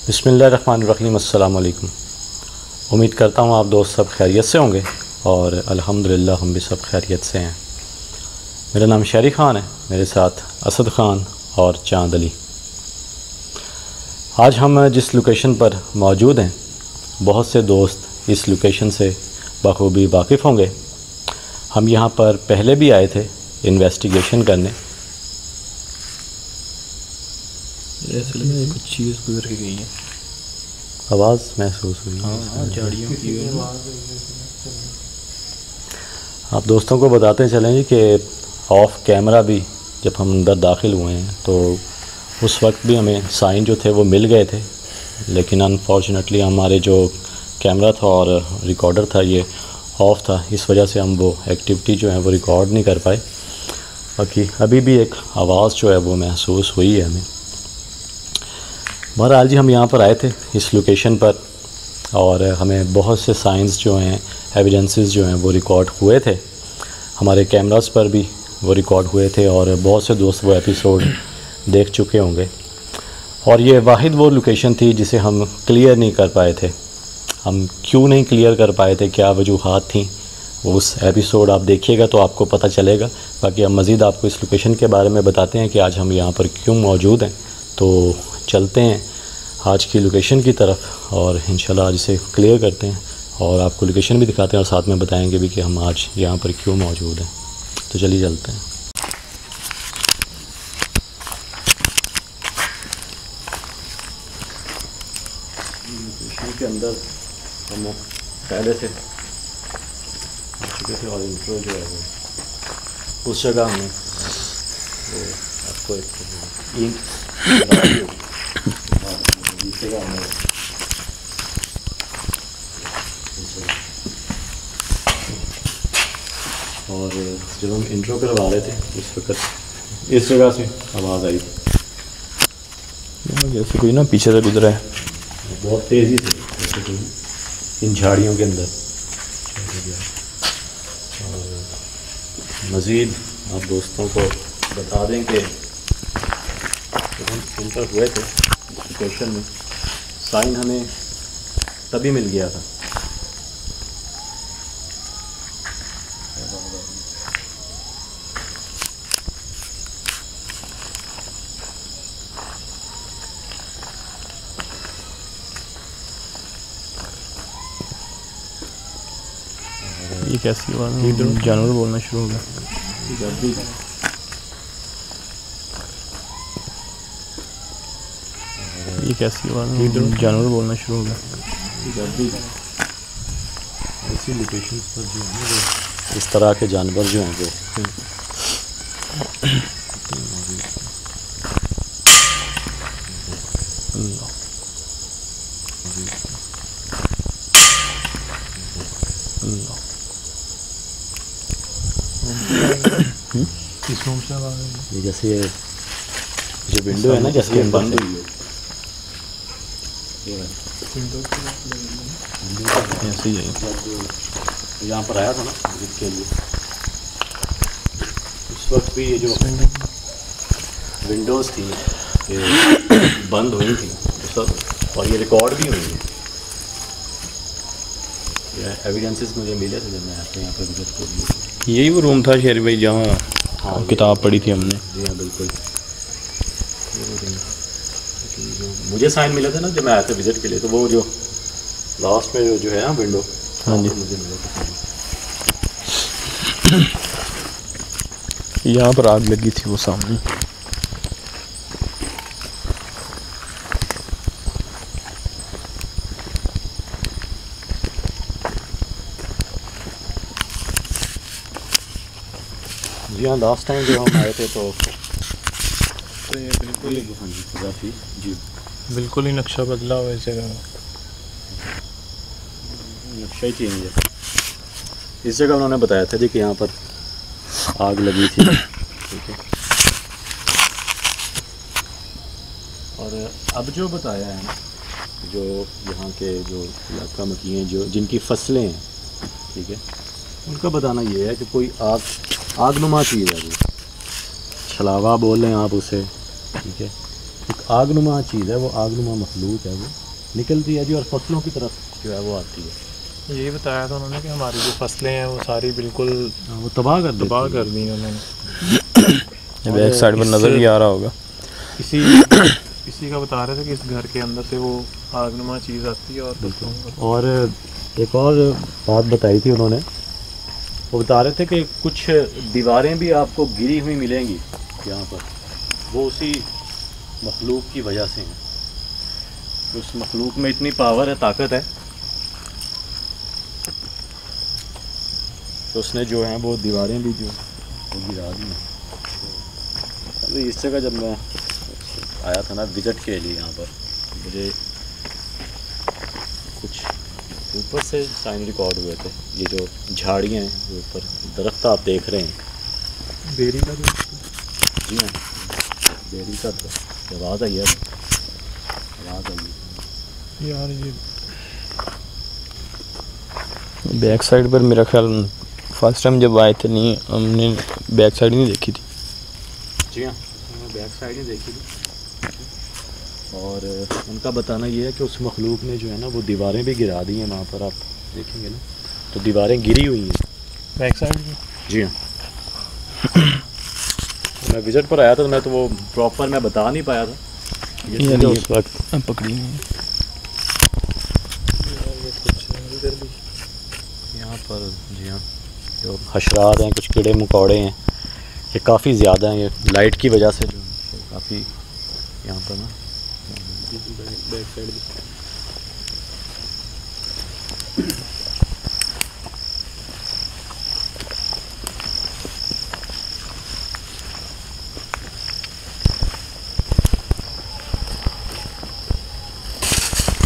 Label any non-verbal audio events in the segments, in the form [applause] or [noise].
बसमीम उम्मीद करता हूँ आप दोस्त सब खैरियत से होंगे और अल्हम्दुलिल्लाह हम भी सब खैरियत से हैं। मेरा नाम शहरी ख़ान है, मेरे साथ असद ख़ान और चाँद अली। आज हम जिस लोकेशन पर मौजूद हैं, बहुत से दोस्त इस लोकेशन से बखूबी वाकिफ़ होंगे। हम यहाँ पर पहले भी आए थे इन्वेस्टिगेशन करने। ऐसा लग रहा है कुछ चीज़ गुजर के गई है। आवाज़ महसूस हुई। हाँ झाड़ियों की आप दोस्तों को बताते चलें जी कि ऑफ़ कैमरा भी जब हम अंदर दाखिल हुए हैं तो उस वक्त भी हमें साइन जो थे वो मिल गए थे। लेकिन अनफॉर्चुनेटली हमारे जो कैमरा था और रिकॉर्डर था ये ऑफ़ था। इस वजह से हम वो एक्टिविटी जो है वो रिकॉर्ड नहीं कर पाए। बाकी अभी भी एक आवाज़ जो है वो महसूस हुई है हमें। बहरहाल जी, हम यहाँ पर आए थे इस लोकेशन पर और हमें बहुत से साइंस जो हैं एविडेंसेस जो हैं, वो रिकॉर्ड हुए थे। हमारे कैमरास पर भी वो रिकॉर्ड हुए थे और बहुत से दोस्त वो एपिसोड [coughs] देख चुके होंगे। और ये वाहिद वो लोकेशन थी जिसे हम क्लियर नहीं कर पाए थे। हम क्यों नहीं क्लियर कर पाए थे? क्या वजूहत थी? उस एपिसोड आप देखिएगा तो आपको पता चलेगा। बाकी हम मज़ीद आपको इस लोकेशन के बारे में बताते हैं कि आज हम यहाँ पर क्यों मौजूद हैं। तो चलते हैं आज की लोकेशन की तरफ़ और इन आज इसे क्लियर करते हैं और आपको लोकेशन भी दिखाते हैं और साथ में बताएँगे भी कि हम आज यहाँ पर क्यों मौजूद हैं। तो चलिए चलते हैं। के अंदर हम पहले से चुके थे और इंट्रो जो है वो उस जगह वो आपको एक और जब हम इंट्रो करवा रहे थे उस वक्त इस जगह से आवाज़ आई। जैसे कोई ना पीछे से गुजरा है। बहुत तेज़ी से जैसे कोई इन झाड़ियों के अंदर। और मज़ीद आप दोस्तों को बता दें कि जब हम इंटर हुए थे लोकेशन में। साइन हमें तभी मिल गया था। ये कैसी बात है? जानवर बोलना शुरू हो गया। ये कैसी बात है जानवर बोलना शुरू हो गया जब भी ऐसी लोकेशन पर जो है वो इस तरह के जानवर जो हैं वो किस रूम से आवाज़ आई ये जैसे ये जो विंडो है ना जैसे ये बंद हुई है ये वाली। यहाँ पर आया था ना विज़िट के लिए उस वक्त भी ये जो विंडोज़ थी ये बंद हुई थी वक्त और ये रिकॉर्ड भी हुई है एविडेंसेस मुझे मिले थे जब मैं आपके यहाँ पर विज़िट को लिए यही वो रूम था शेर भाई जहाँ हाँ, किताब पढ़ी थी हमने। जी हाँ बिल्कुल। जो मुझे साइन मिला था ना जब मैं आया था विज़िट के लिए तो वो जो लास्ट में जो जो है ना विंडो हाँ जी। मुझे मिला था यहाँ पर आग लगी थी वो सामने जी हाँ लास्ट टाइम जब हम आए थे तो बिल्कुल हाँ जी जी बिल्कुल ही नक्शा बदला हुआ इस जगह नक्शा ही चेंज है। इस जगह उन्होंने बताया था जी कि यहाँ पर आग लगी थी। ठीक है। और अब जो बताया है, जो यहाँ के जो इलाका मकी हैं, जो जिनकी फ़सलें हैं, ठीक है, उनका बताना ये है कि कोई आग आग नुमा चीज़ है छलावा बोल लें आप उसे। ठीक है? एक आगनुमा चीज़ है वो आगनुमा मखलूक है वो। निकलती है जी और फ़सलों की तरफ़ जो है वो आती है। यही बताया था उन्होंने कि हमारी जो फ़सलें हैं वो सारी बिल्कुल हाँ, वो तबाह कर तबाह कर दी उन्होंने। [coughs] बैक साइड पर नज़र भी आ रहा होगा। इसी इसी का बता रहे थे कि इस घर के अंदर से वो आगनुमा चीज़ आती है और और एक और बात बताई थी उन्होंने। वो बता रहे थे कि कुछ दीवारें भी आपको गिरी हुई मिलेंगी यहाँ पर। वो उसी मखलूक की वजह से हैं। उस मखलूक में इतनी पावर है ताकत है? तो उसने जो है वो दीवारें भी जो वो गिरा दी हैं। अभी इस जगह जब मैं आया था ना विज़िट के लिए यहाँ पर मुझे कुछ ऊपर से साइन रिकॉर्ड हुए थे। ये जो झाड़ियाँ हैं वो ऊपर दरख्त आप देख रहे हैं। देरी का जी हाँ। बेरी का तो आवाज़ आई है आवाज़ आई है। यार ये बैक साइड पर मेरा ख्याल फ़र्स्ट टाइम जब आए थे नहीं हमने बैक साइड नहीं देखी थी। जी हाँ बैक साइड ही देखी थी। और उनका बताना ये है कि उस मखलूक ने जो है ना वो दीवारें भी गिरा दी हैं वहाँ पर आप देखेंगे ना। तो दीवारें गिरी हुई हैं। बैक साइड में जी हाँ। मैं विज़िट पर आया था तो मैं तो वो प्रॉपर मैं बता नहीं पाया था। ये ये तो उस वक्त पकड़ी है। यहाँ पर जी हाँ। जो हशरात हैं कुछ कीड़े मकौड़े हैं। ये काफ़ी ज़्यादा हैं ये लाइट की वजह से। जो काफ़ी यहाँ पर ना। बैक साइड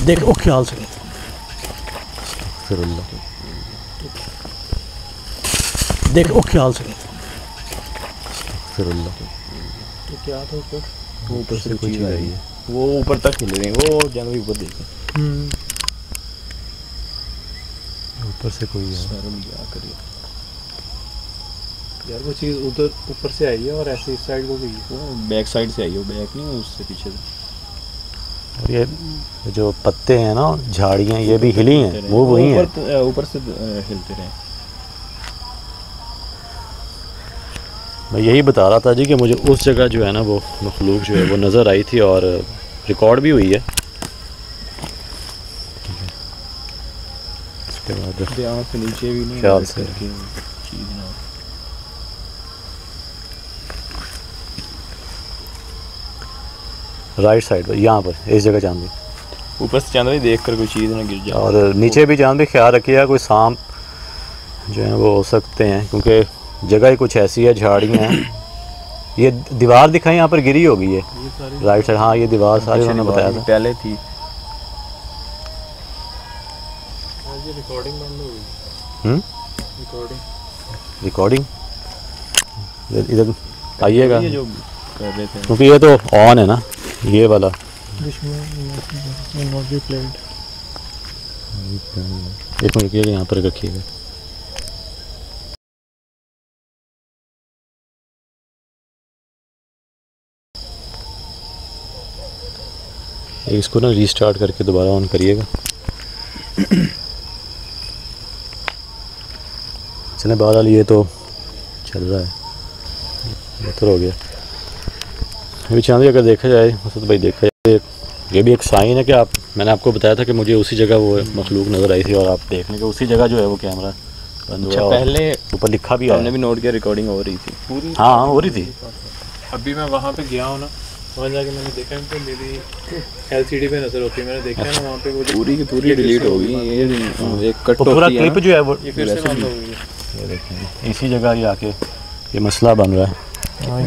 देखो ख्याल से फिर देखो ख्याल से फिर तो क्या था ऊपर वो ऊपर से चीज़ आई आई है। वो ऊपर तक हिल रही है। वो जानवर ऊपर देखें। ऊपर से कोई है क्या करिए यार वो चीज़ उधर ऊपर से आई है और ऐसे इस साइड को गई है बैक साइड से आई है वो बैक नहीं उससे पीछे से। और ये जो पत्ते हैं ना झाड़ियाँ ये भी हिली हैं वो वही हैं। ऊपर से हिलते रहे। मैं यही बता रहा था जी कि मुझे उस जगह जो है ना वो मखलूक जो है वो नज़र आई थी और रिकॉर्ड भी हुई है। इसके बाद नीचे भी नहीं ख्याल से। करके चीज़ ना राइट साइड पर यहाँ पर इस जगह जान। भी ऊपर से चाँद भाई देख कर कोई चीज़ ना गिर जाए। और नीचे भी जान भी ख्याल रखिएगा कोई सांप जो है वो हो सकते हैं क्योंकि जगह ही कुछ ऐसी है झाड़ियाँ हैं। [coughs] ये दीवार दिखाई यहाँ पर गिरी होगी ये? ये राइट साइड हाँ ये दीवार सारी उन्होंने बताया था। पहले थी। रिकॉर्डिंग बंद हो गई। हम्म? रिकॉर्डिंग रिकॉर्डिंग इधर आइएगा। क्योंकि ये तो ऑन है ना। ये वाला। एक मिनट रुकिएगा यहाँ पर रखिएगा। इसको ना रीस्टार्ट करके दोबारा ऑन करिएगा। चलें बहरहाल ये तो चल रहा है। बेहतर हो गया। अभी चांदी अगर देखा जाए मसूद भाई देखा जाए ये भी एक साइन है कि आप मैंने आपको बताया था कि मुझे उसी जगह वो मखलूक नज़र आई थी और आप देखने के उसी जगह जो है वो कैमरा बंद हुआ अच्छा पहले ऊपर लिखा भी हमने भी नोट किया रिकॉर्डिंग हो रही थी। पूरी हाँ हाँ रही थी। अभी मैं वहाँ पे गया हूँ ना वहाँ जाके मैंने देखा है तो मेरी एलसीडी पे नज़र होती है। मैंने देखा है ना वहाँ पे वो पूरी की पूरी डिलीट हो गई ये एक कट पूरा होती है क्लिप ना, जो है वो ये फिर से बंद हो गई इसी जगह ये आके ये मसला बन रहा है। हाँ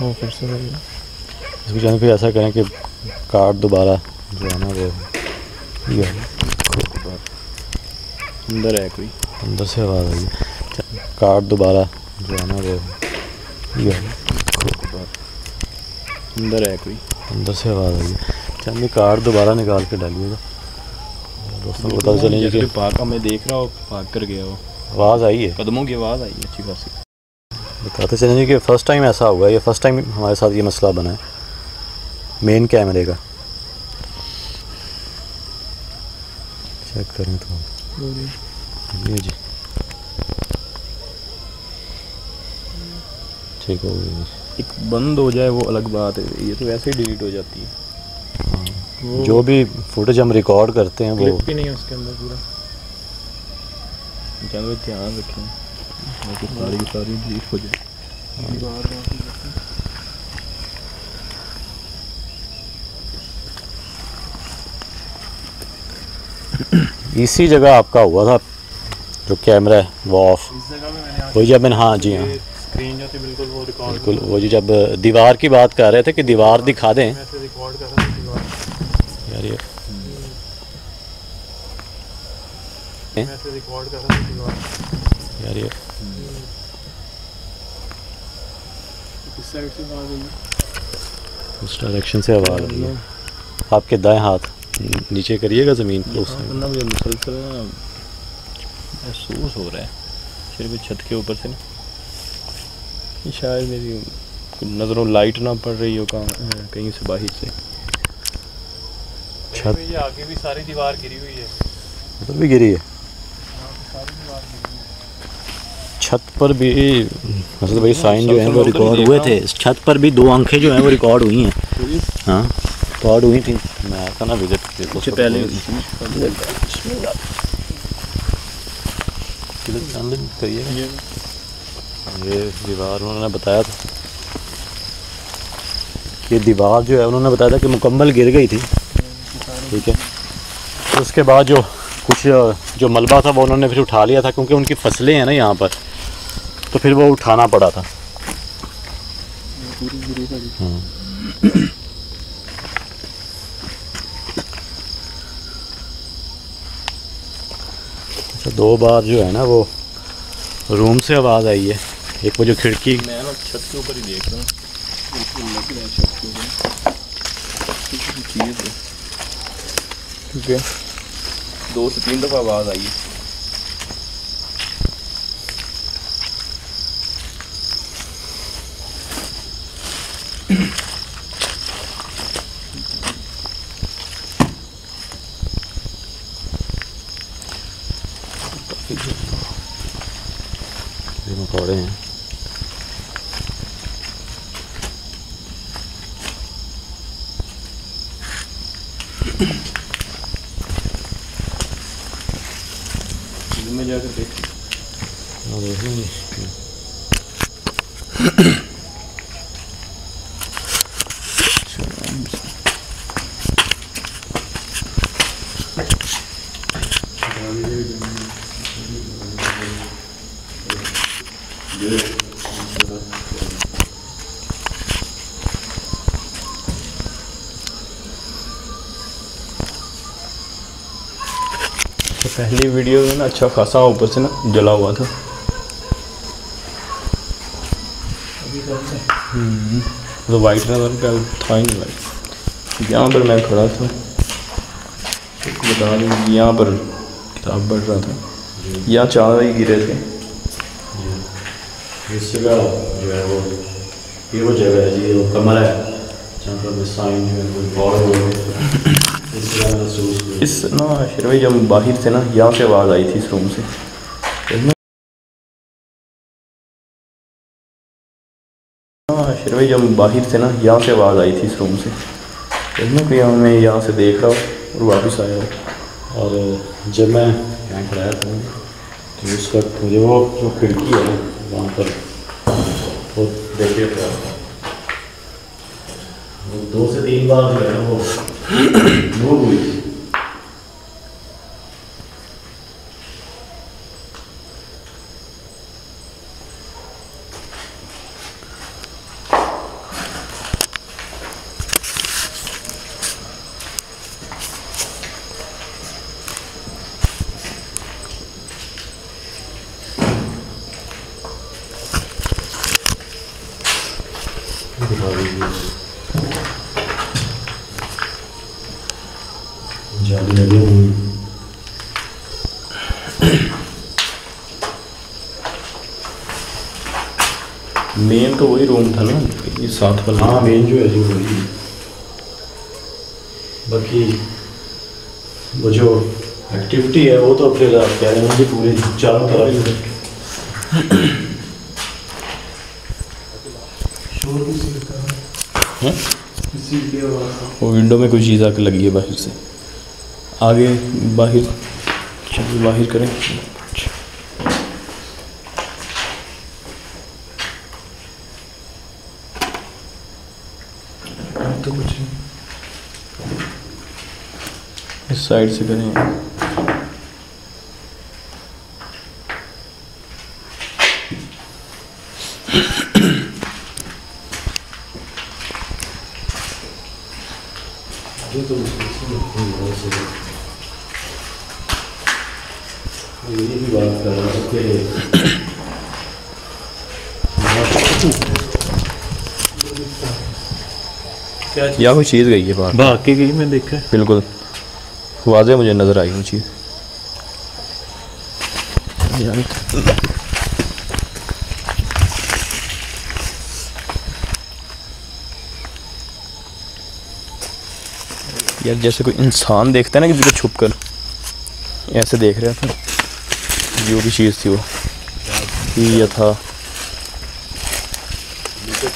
वो फिर से इसको जाने पे ऐसा करें कि कार्ड दोबारा जो है ना वो अंदर है कोई? अंदर से आवाज़ आई है। कार्ड दोबारा जो है ना वो अंदर है कोई? अंदर से आवाज़ आई है। चंद कार्ड दोबारा निकाल के डालिएगा दोस्तों को पता चलेंगे कि पार्क में देख रहा हूँ भाग कर गया वो आवाज़ आई है। कदमों की आवाज़ आई है अच्छी खासी। बताते चलें कि फ़र्स्ट टाइम ऐसा हुआ है ये फ़र्स्ट टाइम हमारे साथ ये मसला बना है। मेन कैमरे का। चेक करें तो। ये जी। ठीक हो गई एक बंद हो जाए वो अलग बात है ये तो ऐसे ही डिलीट हो जाती है। जो भी फुटेज हम रिकॉर्ड करते हैं वो भी नहीं है उसके अंदर पूरा। चलो ध्यान रखें। तो हो जाए। इसी जगह आपका हुआ था जो कैमरा है वो ऑफ़ इस जगह पे मैंने वही जब मैंने हाँ जी हाँ। स्क्रीन जो थी बिल्कुल वो रिकॉर्ड बिल्कुल वो जी जब दीवार की बात कर रहे थे कि दीवार दिखा दें। मैं ऐसे रिकॉर्ड कर रहा था दीवार। यार ये रिकॉर्ड कर रहा था दीवार। यार ये इस साइड से आवाज़ आई उस डायरेक्शन से आवाज़ आ रही है। आपके दाएँ हाथ नीचे करिएगा ज़मीन पर उस वरना मुझे मुसलसल महसूस हो रहा है। सिर्फ़ छत के ऊपर से ना शायद मेरी नज़रों लाइट ना पड़ रही हो कहाँ कहीं से बाहर से। छत ये आगे भी सारी दीवार गिरी हुई है। पर भी गिरी है सारी दीवार गिरी हुई है छत पर भी मतलब भाई साइन जो है वो रिकॉर्ड हुए थे। इस छत पर भी दो आँखें जो हैं वो रिकॉर्ड हुई हैं। हाँ रिकॉर्ड हुई थी। मैं आया था ना विज़िट उससे पहले करिएगा ये दीवार उन्होंने बताया था। ये दीवार जो है उन्होंने बताया था कि मुकम्मल गिर गई थी। ठीक है। तो उसके बाद जो कुछ जो मलबा था वो उन्होंने फिर उठा लिया था क्योंकि उनकी फ़सलें हैं ना यहाँ पर। तो फिर वो उठाना पड़ा था। हाँ। अच्छा दो बार जो है ना वो रूम से आवाज़ आई है। एक वो जो खिड़की। मैं ना छत के ऊपर ही देख रहा हूँ। है है है। दो से तीन दफ़ा आवाज़ आई है। ये मकौड़े हैं। में जाकर देखें। हाँ, देख लेंगे। तो पहली वीडियो में ना अच्छा खासा ऊपर से ना जला हुआ था। हम्म, तो वाइट कलर का था ही नहीं यहाँ पर मैं खड़ा था। बता दूँ यहाँ पर किताब पढ़ रहा था। यहाँ चार ही गिरे थे। इस जगह जो है वो ये वो जगह है जी वो कमरा है। जहाँ पर साइन जो है वो रिकॉर्ड हुए थे इस ना शर्मी जब बाहर से ना, यहाँ से आवाज़ आई थी इस रूम से। शर्मी जब बाहर से ना, यहाँ से आवाज़ आई थी इस रूम से। इसमें कोई मैं यहाँ से देख रहा हूँ और वापस आया। हूँ और जब मैं यहाँ खड़ा था तो उस वक्त मुझे वो जो खिड़की है वहाँ पर वो देखे था वो दो से तीन बार जो है वो [coughs] मूव हुई थी दिखा दीजिए जाली लगी हुई मेन तो वही रूम था ना ये साथ वाला हाँ मेन जो है जी वही। है। बाकी वो जो एक्टिविटी है वो तो फिर आप कह रहे हैं पूरे चारों तरफ़ हैं? वो विंडो में कोई चीज़ आके लगी है बाहर से। आगे बाहर चलिए बाहर करें। तो कुछ नहीं। इस साइड से करें यही भी बात कर रहा हूँ कि क्या चीज़ या कोई चीज़ गई है बाहर। भाग के गई मैं देखा। बिल्कुल। वाजे मुझे नज़र आई वो चीज़। यार यार जैसे कोई इंसान देखता है ना किसी को छुप कर ऐसे देख रहा था जो भी चीज़ थी वो। ये था।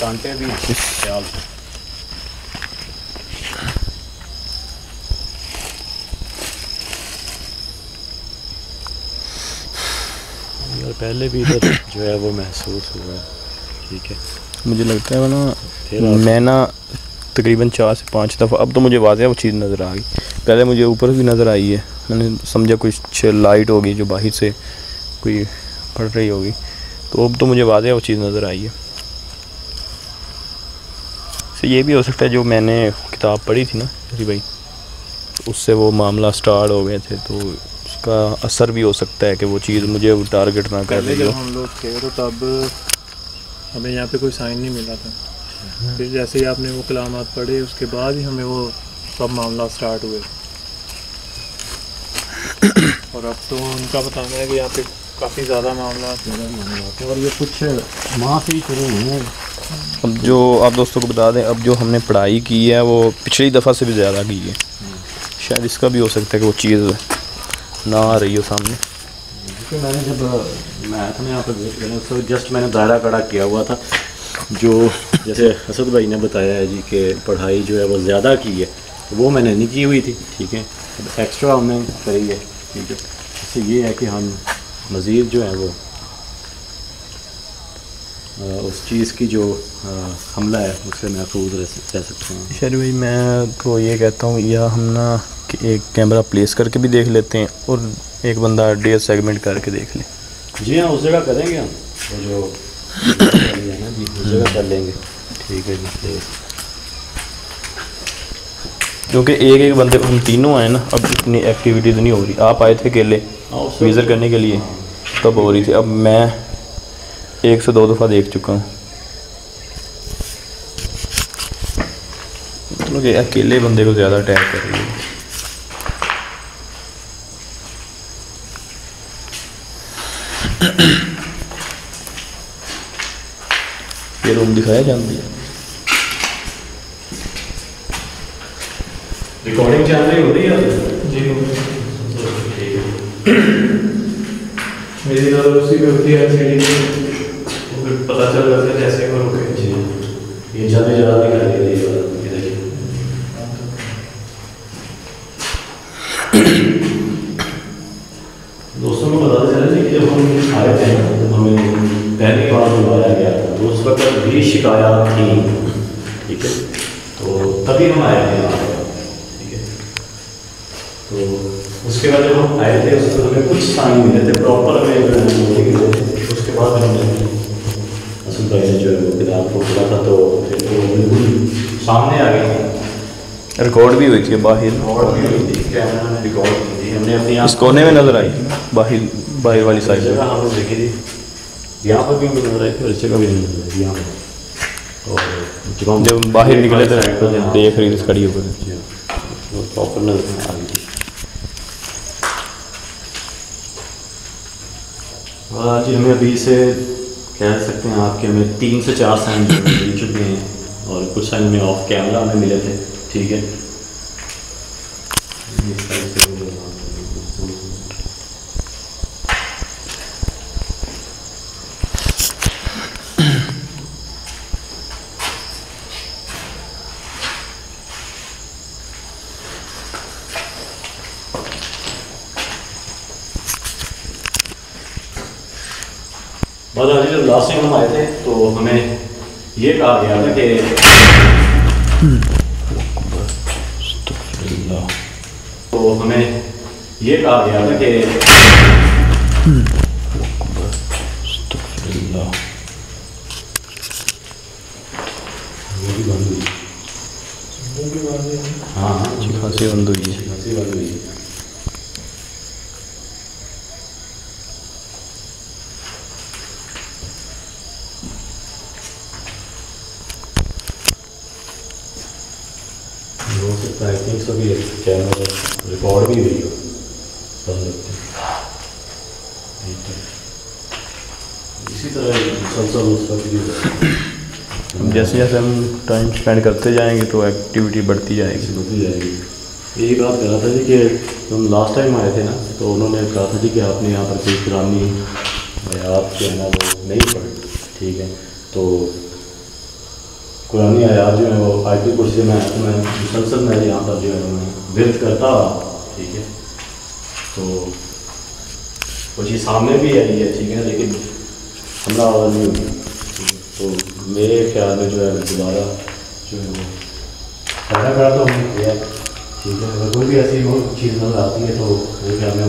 कांटे भी ख्याल से यार पहले भी इधर [coughs] जो है वो महसूस हुआ है। ठीक है। मुझे लगता है ना मैं ना तकरीबन चार से पाँच दफ़ा अब तो मुझे वाजह वो चीज़ नज़र आ गई। पहले मुझे ऊपर भी नज़र आई है। मैंने समझा कुछ लाइट होगी जो बाहर से कोई पड़ रही होगी। तो अब तो मुझे वाजह वो चीज़ नज़र आई है। तो ये भी हो सकता है जो मैंने किताब पढ़ी थी ना अरे भाई तो उससे वो मामला स्टार्ट हो गए थे तो उसका असर भी हो सकता है कि वो चीज़ मुझे टारगेट ना कर पहले रही जब हो। हम लोग थे तो तब हमें यहाँ पे कोई साइन नहीं मिला था। फिर जैसे ही आपने वो कलामात पढ़े उसके बाद ही हमें वो सब मामला स्टार्ट हुए। और अब तो उनका बताना है कि यहाँ पे काफ़ी ज़्यादा मामला और ये कुछ ही शुरू हुए हैं। अब जो आप दोस्तों को बता दें अब जो हमने पढ़ाई की है वो पिछली दफ़ा से भी ज़्यादा की है। शायद इसका भी हो सकता है कि वो चीज़ ना आ रही हो सामने। क्योंकि मैंने जब मैथ में यहाँ पर वेट करना तो जस्ट मैंने दायरा कड़ा किया हुआ था जो जैसे असद भाई ने बताया है जी कि पढ़ाई जो है वो ज़्यादा की है वो मैंने नहीं की हुई थी ठीक है? अब एक्स्ट्रा हमने करी है ठीक है? इससे ये है कि हम मज़ीद जो है वो उस चीज़ की जो हमला है उससे महफूज रह सक- रह सकते हैं। शरी भाई मैं तो ये कहता हूँ या हम ना एक कैमरा प्लेस करके भी देख लेते हैं और एक बंदा डेढ़ सेगमेंट करके देख ले। जी हाँ उस जगह करेंगे हम। वो जो है ना जी उस जगह कर लेंगे। ठीक है जी क्योंकि एक एक बंदे हम तीनों आए ना अब इतनी एक्टिविटीज़ नहीं हो रही। आप आए थे अकेले हाँ, विज़िट करने के लिए तब हो रही थी। अब मैं एक से दो दफ़ा देख चुका हूँ। मतलब अकेले बंदे को ज़्यादा अटैक कर रही है। [coughs] ये रूम दिखाया जानती है रिकॉर्डिंग चल रही हो रही है जी [coughs] है मेरी नज़र उसी पे होती है एलसीडी वो फिर पता चल जाता है जैसे वो रुके जी। ये ज़्यादा ज़्यादा दिखाई दे रही है ये देखिए। [coughs] दोस्तों को पता चला जी कि जब हम आए थे जब हमें पहली बार बुलाया गया था तो उस वक्त भी शिकायत थी। ठीक है? तो तभी हम आए थे यहाँ पर, ठीक है? तो उसके बाद जब हम आए थे उस वक्त हमें कुछ साइन मिले थे प्रॉपर हमें उसके बाद हमने असल भाई ने जो है वो किताब को खोला था तो फिर वो बिल्कुल सामने आ गई रिकॉर्ड भी हुई थी बाहर। रिकॉर्ड भी हुई थी कैमरा में रिकॉर्ड की थी। हमने अपनी इस कोने में नज़र आई बाहर। बाहर वाली साइड जगह हम लोग देखी थी। यहाँ पर भी हमें नज़र आई थी और इस जगह भी नज़र आई थी यहाँ पर। और जब हम बाहर निकले थे पर देख रही थी खड़ी होकर जी हाँ, वो प्रॉपर नज़र आ रही थी। और आज हमें अभी से कह सकते हैं आपके हमें तीन से चार साइन जो है मिल चुके हैं और कुछ साइन में ऑफ़ कैमरा हमें मिले थे ठीक है इस साइड से मुझे बाद आज जब लास्ट टाइम हम आए थे तो हमें ये कहा गया था कि तो हमें ये कहा गया था कि हाँ हाँ अच्छी खासी बंद हुई है ऐसी बात हुई है। हो सकता है आई थिंक सो भी कैमरा रिकॉर्ड भी हुई हो कर सकते हैं। ठीक है। इसी तरह मुसलसल उस पर भी होगा। अब जैसे हम टाइम स्पेंड करते जाएँगे तो एक्टिविटी बढ़ती जाएगी। होती जाएगी। यही बात कर रहा था जी कि हम लास्ट टाइम आए थे ना तो उन्होंने कहा था जी कि आपने यहाँ पर कोई पुरानी आयात जो है ना, वो नहीं पढ़ी। ठीक है? तो पुरानी आयात जो है वो आयत कुर्सी में तो मैं मुसलसल मैं यहाँ पर जो है मैं विरत करता ठीक है? तो वो चीज़ सामने भी आई है ठीक है, लेकिन हमला नहीं हुई तो मेरे ख्याल में जो है दोबारा जो है वो पहला करा तो हमने किया ठीक है अगर कोई भी ऐसी वो चीज़ नज़र आती है तो मेरे ख्याल में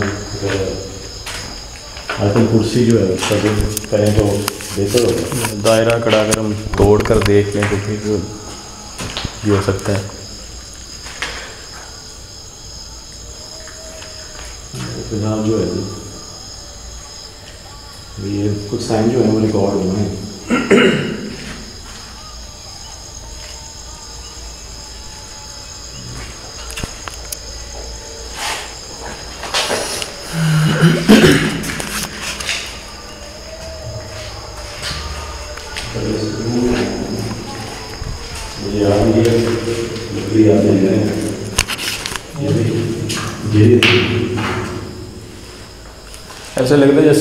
आयतल कुर्सी जो है उसका जो करें तो बेहतर होगा। दायरा कड़ा अगर हम तोड़ कर देख लें तो फिर ये हो सकता है। फ़िलहाल जो है ये कुछ साइन जो है वो रिकॉर्ड हुए हैं। Mm-hmm. [coughs]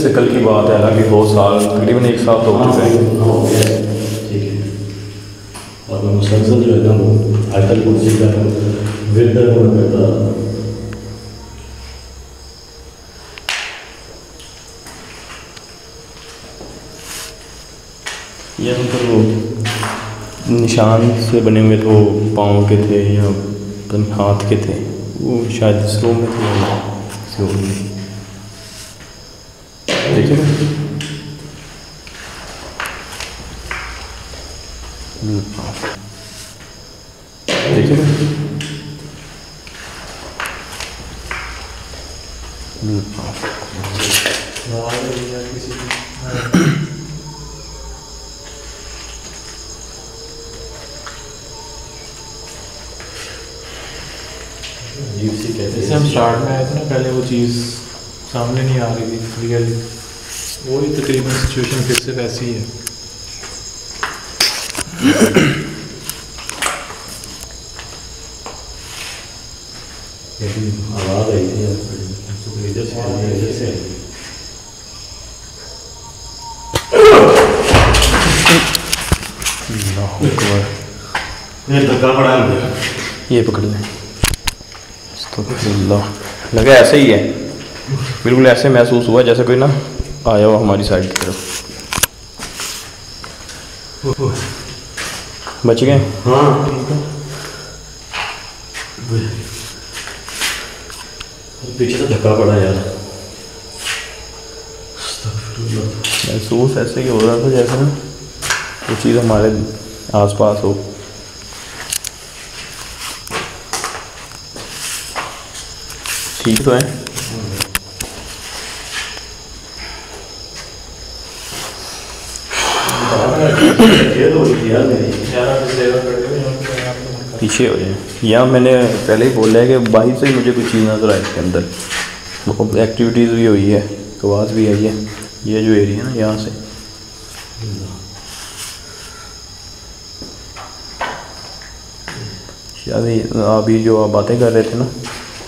है जैसे कल की बात है हालाँकि बहुत साल तकरीबन एक साल तो हो चुका है। और मैं मुसलसल जो है ना वो आयतल कुर्सी का विरदर में करता। ये मतलब वो निशान से बने हुए तो पाँव के थे या हाथ के थे वो शायद रूम में थे रूम में। हम्म, हाँ। हम्म, हाँ। जैसे हम स्टार्ट में आए थे ना पहले वो चीज़ सामने नहीं आ रही थी रियली वही तकरीबन सिचुएशन फिर से वैसी ही आवाज़ आई थी इधर से इधर से आई। अल्लाह अकबर ये धक्का पड़ा है। ये पकड़ लें। लगा ऐसे ही है। बिल्कुल ऐसे महसूस हुआ जैसे कोई ना आया हो हमारी साइड की तरफ़। बच गए? हाँ पीछे से धक्का पड़ा यार। महसूस ऐसे ही हो रहा था जैसे ना वो चीज़ हमारे आसपास हो। ठीक तो है ये तो यार मेरी पीछे हो जाए। यहाँ मैंने पहले ही बोला है कि बाहर से ही मुझे कुछ चीज़ नज़र आई इसके अंदर। एक्टिविटीज़ भी हुई है आवाज़ भी आई है। ये जो एरिया है ना, यहाँ से। अभी अभी जो आप बातें कर रहे थे ना,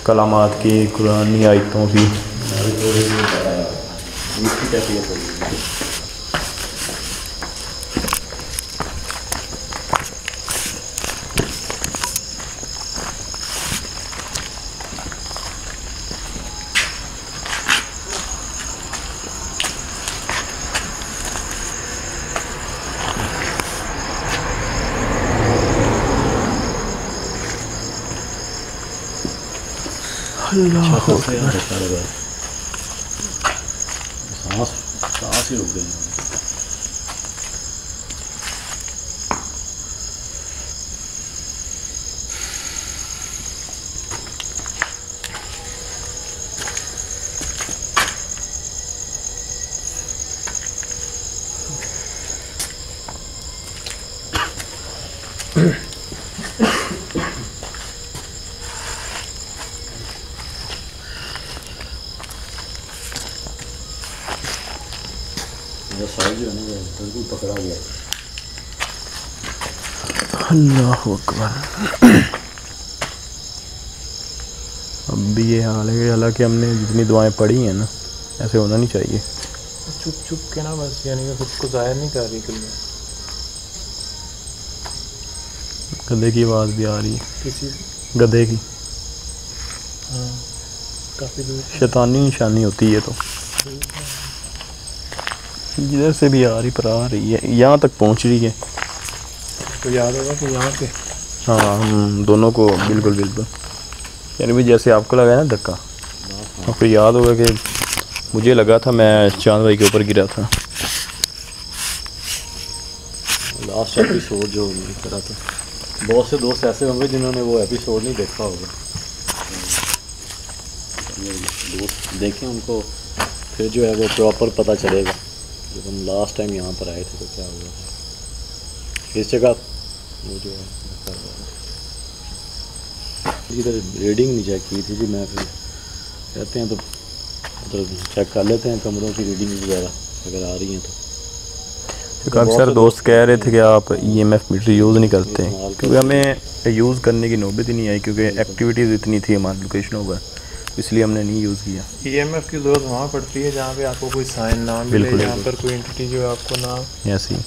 कलामात की, कुरानी आयतों की। सांस सांस ही रुक गई मेरा साइज़ जो है ना वो बिल्कुल पकड़ा गया अल्लाह अकबर। अब भी ये हाल है हालाँकि हमने जितनी दुआएँ पढ़ी हैं ना ऐसे होना नहीं चाहिए। चुप चुप के ना बस यानी कि खुद को ज़ाहिर नहीं कर रही कलियाँ गधे की आवाज़ भी आ रही है। किसी गधे की। हाँ काफ़ी दूर। शैतानी निशानी होती है तो। जिधर से भी आ रही पर आ रही है यहाँ तक पहुँच रही है। तो याद होगा कि यहाँ पे हाँ हम दोनों को बिल्कुल बिल्कुल। यानी भी जैसे आपको लगा ना धक्का। आपको याद होगा कि मुझे लगा था मैं चाँद भाई के ऊपर गिरा था। लास्ट एपिसोड जो करा था। बहुत से दोस्त ऐसे होंगे जिन्होंने वो एपिसोड नहीं देखा होगा। दोस्त देखें उनको फिर जो है वो प्रॉपर पता चलेगा। जब हम लास्ट टाइम यहाँ पर आए थे तो क्या हुआ इस जगह वो जो है कर रहा था। इधर रीडिंग नहीं चेक की थी जी मैं फिर कहते हैं तो उधर चेक कर लेते हैं कमरों की रीडिंग वगैरह अगर आ रही हैं तो। क्योंकि अक्सर दोस्त कह रहे थे कि आप E M F meter use नहीं करते क्योंकि हमें यूज़ करने की नौबत ही नहीं आई क्योंकि एक्टिविटीज़ इतनी थी हमारी लोकेशनों पर इसलिए हमने नहीं यूज़ किया। ईएमएफ की ज़रूरत वहाँ पड़ती है जहाँ पे आपको कोई साइन ना मिले जहाँ पर कोई एंटिटी जो है आपको ना ऐसे ही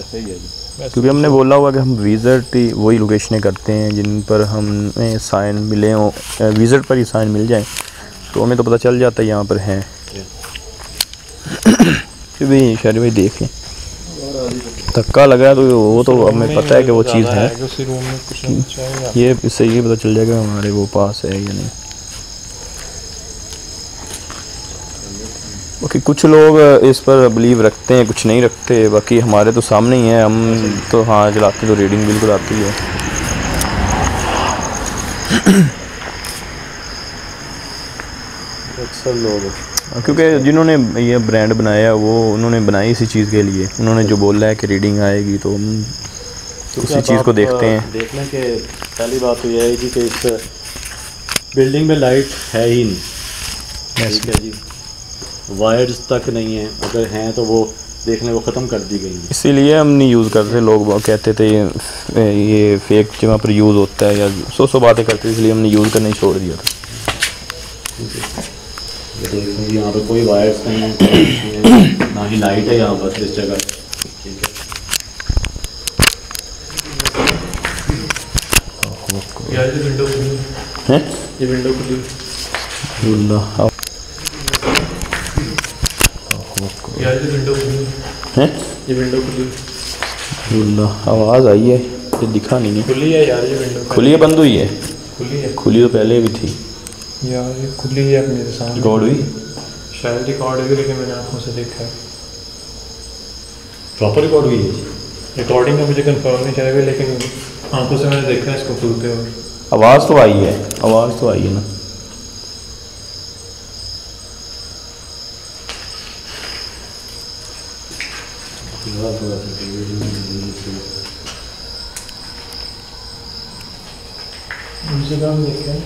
ऐसे ही है जी। क्योंकि हमने बोला हुआ कि हम विज़िट ही वही लोकेशनें करते हैं जिन पर हमें साइन मिले हों विज़िट पर ही साइन मिल जाए। तो हमें तो पता चल जाता है यहाँ पर हैं। फिर भी शहरी भाई देखें। धक्का लगा है तो वो तो हमें पता है कि वो चीज़ है। ये इससे ये पता चल जाएगा हमारे वो पास है या नहीं। बाकी कुछ लोग इस पर बिलीव रखते हैं कुछ नहीं रखते। बाकी हमारे तो सामने ही है हम तो हाँ जलाते तो रीडिंग बिल्कुल आती है। अक्सर लोग। क्योंकि जिन्होंने ये ब्रांड बनाया वो उन्होंने बनाई इसी चीज़ के लिए। उन्होंने जो बोला है कि रीडिंग आएगी तो हम उसी चीज़ को देखते हैं। देख लें कि पहली बात तो यह है कि इस बिल्डिंग में लाइट है ही नहीं। ठीक है जी। वायर्स तक नहीं है अगर हैं तो वो देख लें वो ख़त्म कर दी गई इसीलिए हम नहीं यूज़ करते लोग कहते थे ये ये फेक जगह पर यूज़ होता है या सो सो बातें करते थे इसलिए हमने यूज़ करना ही छोड़ दिया था। यहाँ पर कोई वायर्स नहीं है ना ही लाइट है यहाँ पर इस जगह। ठीक है। यार ये विंडो खुली। हैं? ये विंडो खुली अल्लाह यार ये विंडो खुली हैं। ये विंडो खुली आवाज़ आई है ये दिखा नहीं है खुली है यार ये विंडो खुली है बंद हुई है? खुली है। खुली तो पहले भी थी। यार ये खुली है मेरे सामने। रिकॉर्ड हुई? शायद रिकॉर्ड हुई लेकिन मैंने आँखों से देखा है। प्रॉपर रिकॉर्ड हुई है रिकॉर्डिंग का मुझे कंफर्म नहीं चलेगा लेकिन आँखों से मैंने देखा है इसको खुलते हुए। आवाज़ तो आई है आवाज़ तो आई है ना। हम देखें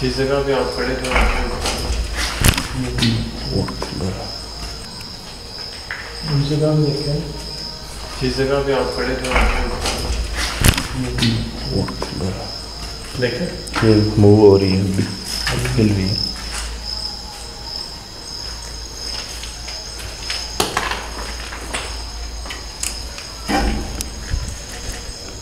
जिस जगह पे आप खड़े थे जगह देखें जिस जगह पे आप खड़े थे देखें? ये मूव हो रही है अभी हिल रही है या अल्लाहु अकबर मुसलसल है आवाज़ आ रही है। अरे यहाँ आ रही है हैं? यहाँ आ रही है देखो। यहाँ आ रही है। इस जगह आ रही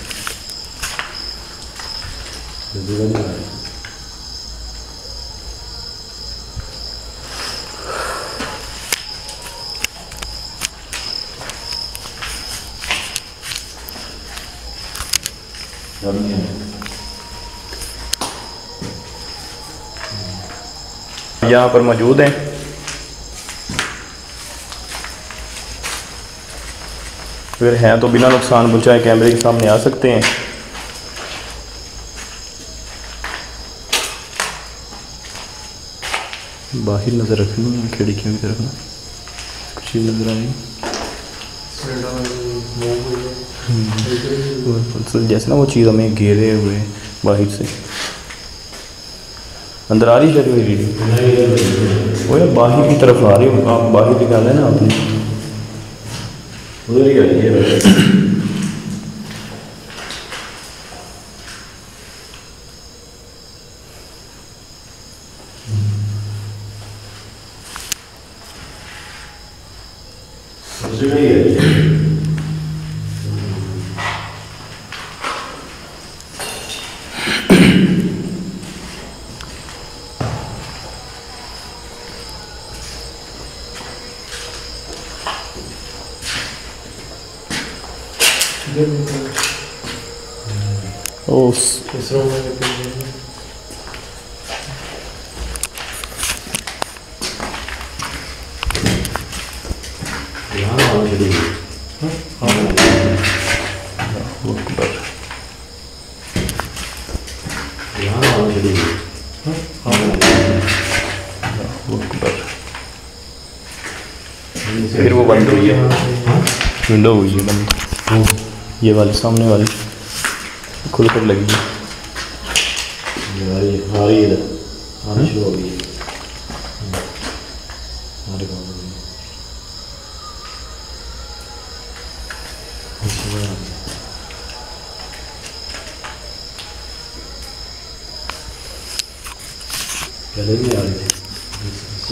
यहाँ पर मौजूद हैं। अगर हैं तो बिना नुकसान पहुँचाए कैमरे के सामने आ सकते हैं। बाहर नज़र रखनी है, खिड़कियों की तरफ़ कुछ नज़र आई जैसे ना वो चीज़ हमें घेरे हुए बाहर से। अंदर आ रही हुई रीडिंग वो यार बाहर की तरफ़ आ रही हो, आप बाहर है ना आपने उधर ही आ रही है। अकबर फिर वो बंद हुई है विंडो हुई है बंद। ये वाली सामने वाली। खुल लगी। है आ रही है आ रही। है शुरू हो गई। है हमारे गाँव में इस जगह आ रही है। पहले भी आ रही थी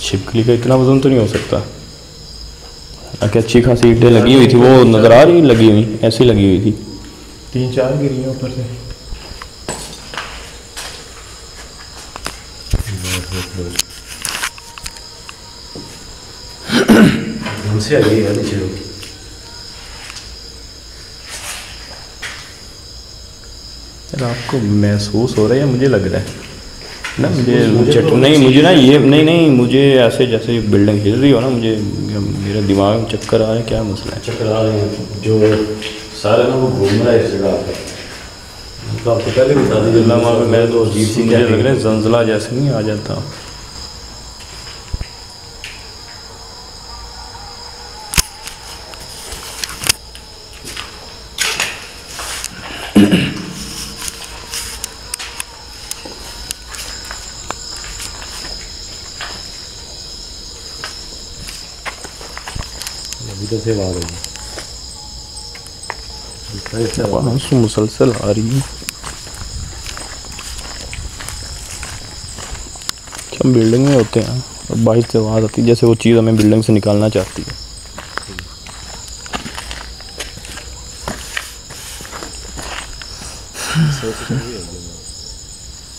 छिपकली का इतना वज़न तो नहीं हो सकता। आके अच्छी खासी ईंटें लगी हुई थी? वो नज़र आ रही? लगी हुई ऐसी लगी हुई थी। तीन चार गिरी हैं ऊपर से। हमसे आ गई है। नीचे आपको महसूस हो रहा है या मुझे लग रहा है? ना मुझे चट नहीं मुझे ना ये नहीं नहीं। मुझे ऐसे जैसे बिल्डिंग हिल रही हो ना मुझे मेरे दिमाग में चक्कर आ रहा है क्या मसला है? चक्कर आ रहे हैं। जो सारे ना वो घूम रहा है इस जगह पे। तो आपको पहले बता दीजिए मेरे दोस्त जीत सिंह लग रहे हैं जंजला जैसे नहीं आ जाता। से मुसलसल आ रही है। हम बिल्डिंग में होते हैं और बाहर से आवाज़ आती है जैसे वो चीज़ हमें बिल्डिंग से निकालना चाहती है।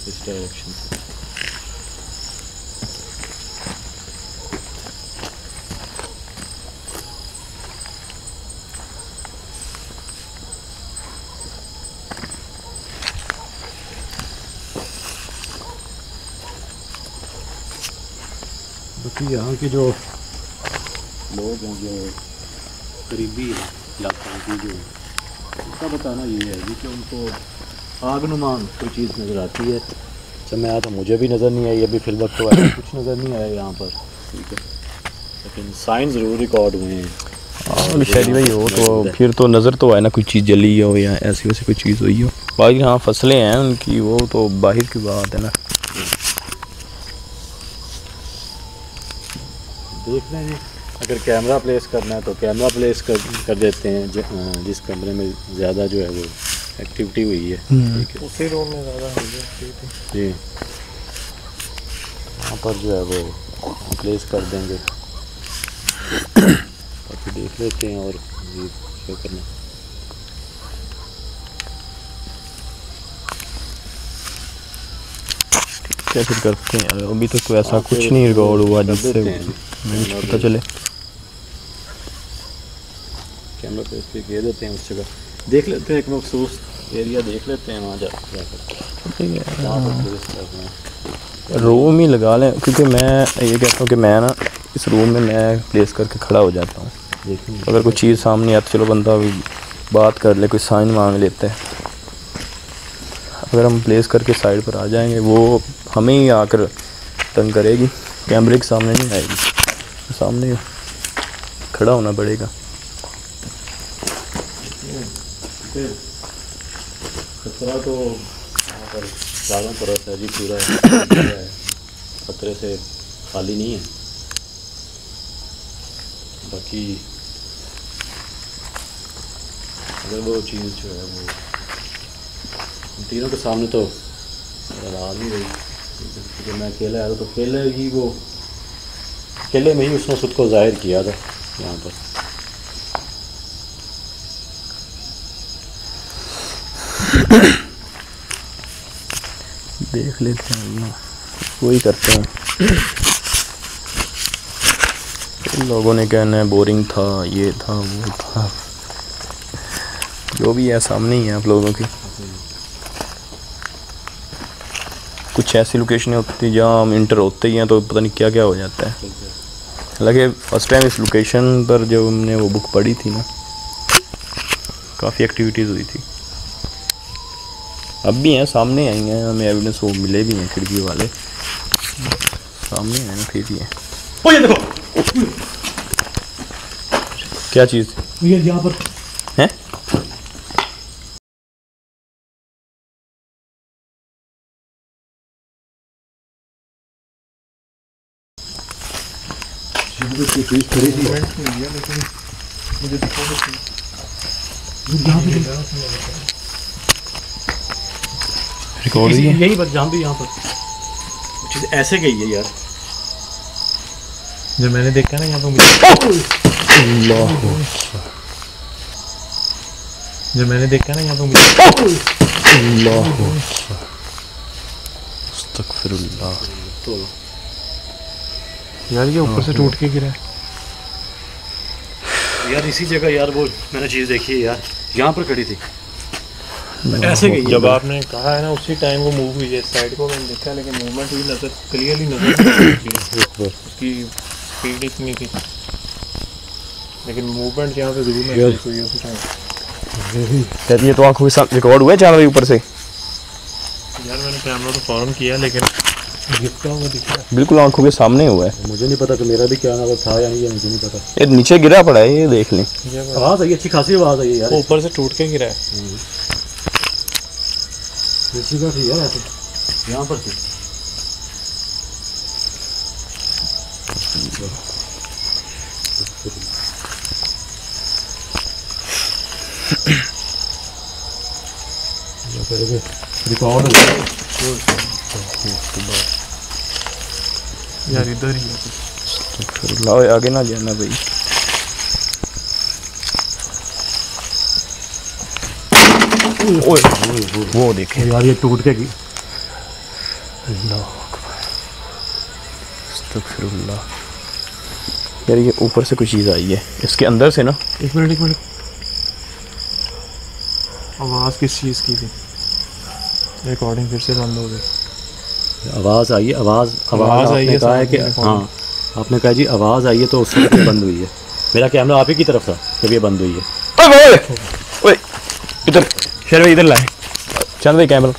इस डायरेक्शन से के जो लोग हैं जो करीबी इलाकों की जो उनका बताना ये है कि उनको आग नुमान कोई चीज़ नज़र आती है। जब मैं आया तो मुझे भी नज़र नहीं आई अभी फिल वक्त तो ऐसा [coughs] कुछ नज़र नहीं आया यहाँ पर। ठीक है। लेकिन साइन ज़रूर रिकॉर्ड हुए हैं। हाँ शायद भाई हो तो फिर तो नज़र तो आए ना कोई चीज़ जली हो या ऐसी वैसी कोई चीज़ हुई हो। बाकी हाँ फ़सलें हैं उनकी वो तो बाहर की बात है ना। देख लें जी अगर कैमरा प्लेस करना है तो कैमरा प्लेस कर कर देते हैं जि, जिस कमरे में ज़्यादा जो है वो एक्टिविटी हुई है। उसी रूम में ज़्यादा हो गया जी। वहाँ पर जो है वो प्लेस कर देंगे। बाकी देख लेते हैं और ये क्या करना क्या फिर करते हैं। अभी तक कोई ऐसा हाँ, कुछ नहीं रिकॉर्ड हुआ जिससे पता चले। कैमरा पे दे देते हैं उस जगह। देख लेते हैं एक मखसूस एरिया देख लेते हैं वहाँ जाकर। रूम ही। लगा लें क्योंकि मैं ये कहता हूँ कि मैं ना इस रूम में मैं प्लेस करके खड़ा हो जाता हूँ। अगर कोई चीज़ सामने आती चलो बंदा भी बात कर ले कोई साइन मांग लेते। हैं अगर हम प्लेस करके साइड पर आ जाएँगे वो हमें ही आकर तंग करेगी कैमरे के सामने नहीं आएगी। सामने खड़ा होना पड़ेगा। खतरा तो चारों तरफ़ है जी, पूरा खतरे से खाली नहीं है। बाकी अगर वो चीज़ जो है वो तीनों के सामने तो आ नहीं रही। क्योंकि मैं अकेला आया तो अकेले ही वो अकेले में ही उसने खुद को ज़ाहिर किया था, यहाँ पर। देख लेते हैं वही करते हैं। लोगों ने कहना है बोरिंग था, ये था, वो था। जो भी है, सामने ही है आप लोगों की। कुछ ऐसी लोकेशन होती हैं जहाँ हम इंटर होते ही हैं तो पता नहीं क्या क्या हो जाता है। हालाँकि फ़र्स्ट टाइम इस लोकेशन पर जब हमने वो बुक पढ़ी थी ना काफ़ी एक्टिविटीज़ हुई थी। अब भी हैं सामने आई हैं हमें एविडेंस वो मिले भी हैं खिड़की वाले। सामने हैं ना फिर भी हैं ओ ये देखो। क्या चीज़? ये यहाँ पर। चीज़ खड़ी थी लेकिन मुझे रिकॉर्ड यही बस जहाँ भी यहाँ पर। चीज़ ऐसे गई है यार। जब मैंने देखा ना यहाँ पे मुझे जब मैंने देखा ना यहाँ पे मुझे तो यार ये ऊपर से टूट के गिरा। है यार इसी जगह यार वो मैंने चीज़ देखी है यार। यहाँ पर खड़ी थी। ऐसे गई जब आपने कहा है ना उसी टाइम वो मूव हुई है। साइड को मैंने देखा लेकिन मूवमेंट हुई नज़र क्लियरली नज़र। [laughs] उसकी स्पीड इतनी थी। लेकिन मूवमेंट यहाँ पे ज़रूर महसूस हुई है उसी टाइम ये तो आँखों के साथ रिकॉर्ड हुआ है चार ऊपर से? यार मैंने कैमरा तो फॉर्म किया लेकिन गिरता हुआ दिख बिल्कुल आँखों के सामने हुआ है। मुझे नहीं पता कि मेरा भी क्या नाम था या नहीं ये मुझे नहीं पता। ये नीचे गिरा पड़ा है ये देख लें। आवाज़ आई अच्छी खासी आवाज़ आई यार। ऊपर से टूट के गिरा है। इसी का थी यार ऐसे यहाँ पर थी [coughs] रिकॉर्ड यार इधर ही है लाओ आगे ना जाना भाई। ओए वो देखे। यार ये टूट के अस्तगफिरुल्लाह। यार ये ऊपर से कोई चीज़ आई है। इसके अंदर से ना। एक मिनट एक मिनट। आवाज़ किस चीज़ की थी? रिकॉर्डिंग फिर से बंद हो गई। आवाज़ आई है आवाज़ आवाज़ आपने है कहा है कि हाँ आपने कहा जी आवाज़ आई है तो उससे फिर बंद हुई है। मेरा कैमरा आप ही की तरफ़ था जब ये बंद हुई है। ओए ओए ओए इधर। शेर भाई इधर लाए। चल भाई कैमरा।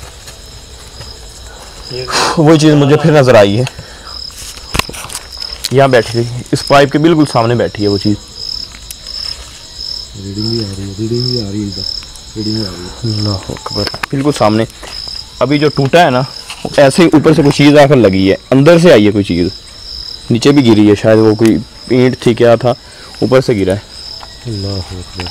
ये वो चीज़ मुझे फिर नज़र आई है। यहाँ बैठी थी। इस पाइप के बिल्कुल सामने बैठी है वो चीज़। रीडिंग भी आ रही है रीडिंग भी आ रही है इधर। रीडिंग भी आ रही है। अल्लाह अकबर। बिल्कुल सामने। अभी जो टूटा है ना ऐसे ही ऊपर से कोई चीज़ आकर लगी है अंदर से आई है कोई चीज़। नीचे भी गिरी है शायद वो कोई ईंट थी क्या था ऊपर से गिरा है। अल्लाह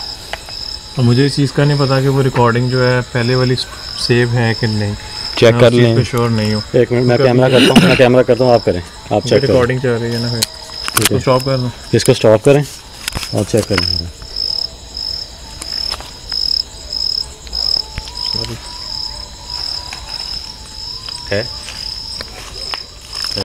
और मुझे इस चीज़ का नहीं पता कि वो रिकॉर्डिंग जो है पहले वाली सेव है कि नहीं। चेक कर लें। श्योर नहीं हूँ। एक मिनट मैं कैमरा करता हूँ मैं कैमरा करता हूँ आप करें। आप चेक करें। रिकॉर्डिंग चल रही है ना फिर इसको स्टॉप कर इसको स्टॉप करें आप चेक करें। 哎。